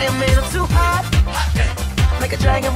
Fire I'm too hot. Like a dragon,